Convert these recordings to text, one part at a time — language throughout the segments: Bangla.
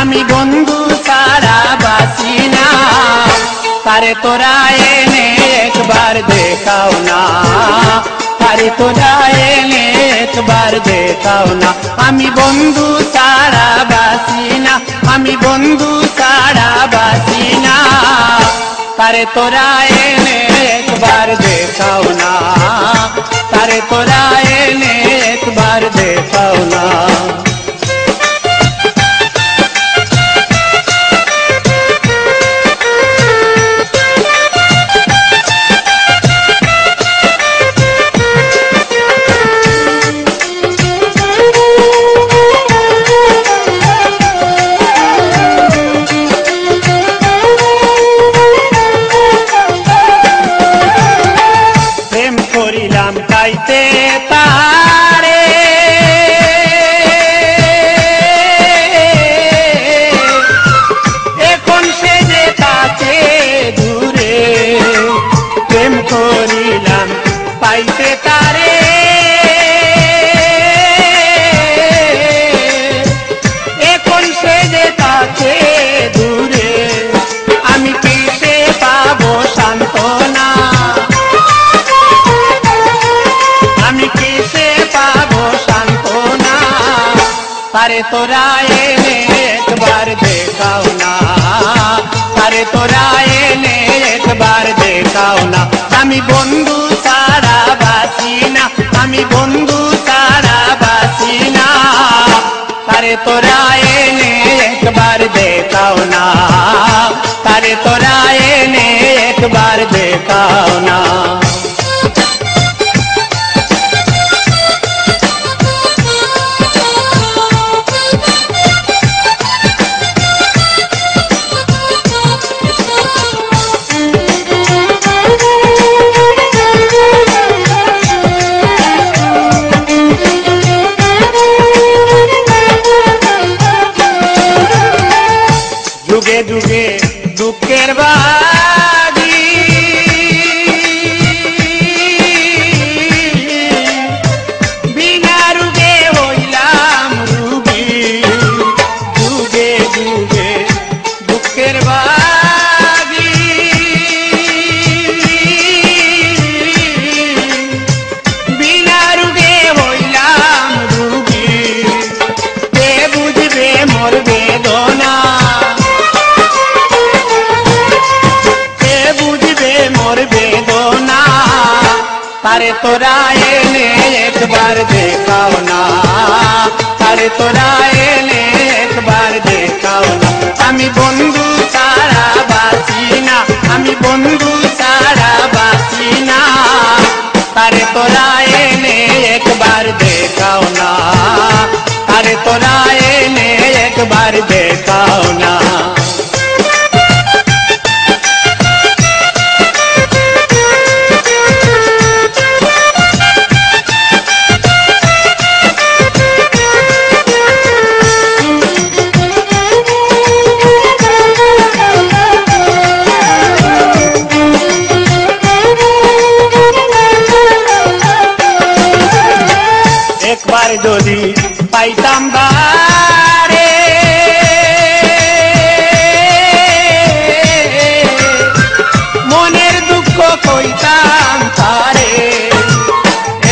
আমি বন্ধু সারা বাসি না। তারে তোরা এনে একবার দেখাও না। তারে তোরা এনে একবার দেখাও না। আমি বন্ধু সারা বাসি না। আমি বন্ধু সারা বাসি না। তারে তোরা এনে একবার তারে তোরা এনে একবার দেখাও না তারে তোরা এনে একবার দেখাও না আমি বন্ধু সারা বাসি না আমি বন্ধু সারা বাসি না তারে তোরা এনে একবার দেখাও না তারে তোরা এনে একবার দেখাও না তারে তোরা এনে একবার দেখাও না। তারে তোরা এনে একবার দেখাও না। আমি বন্ধু সারা বাসি না। আমি বন্ধু সারা বাসি না। তারে তোরা এনে একবার দেখাও না। তারে তোরা এনে একবার দেখাও একবার যদি পাইতাম বারে। মনের দুঃখ কইতাম তারে।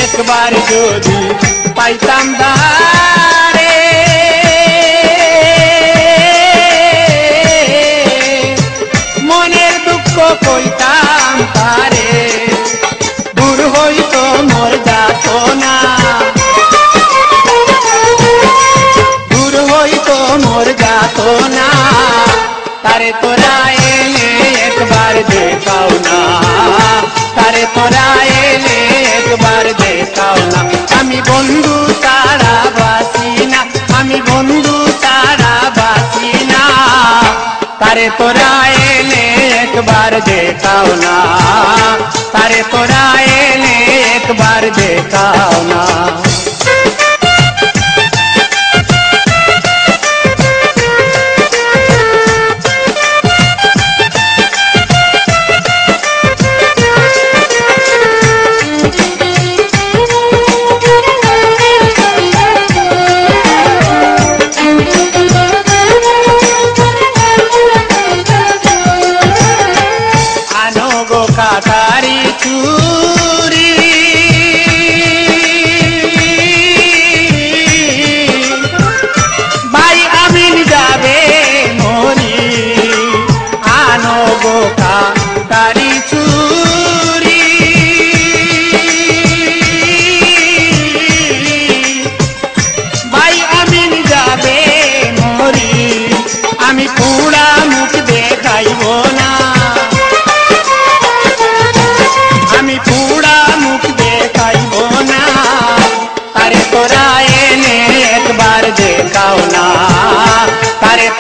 একবার যদি পাইতাম বারে। তারে তোরা এনে একবার তারে তোরা এনে একবার দেখাও না। আমি বন্ধু তারা বাসি না। আমি বন্ধু তারা বাসি না। তারে তোরা একবার দেখাও না। তারে তোরা একবার দেখাও না। धोखाधारी तू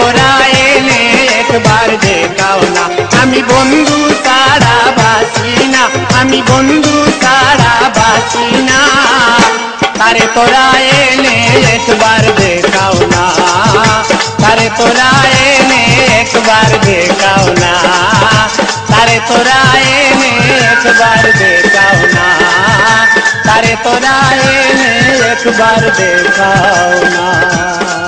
তোরা এনে একবার দেখাও না আমি বন্ধু তারা বাসি না আমি বন্ধু তারা বাসি না তারে তোরা এনে একবার দেখাও না তারে তোরা এনে একবার দেখাও না তারে তোরা এনে একবার দেখাও না তারে তোরা এনে একবার দেখাও না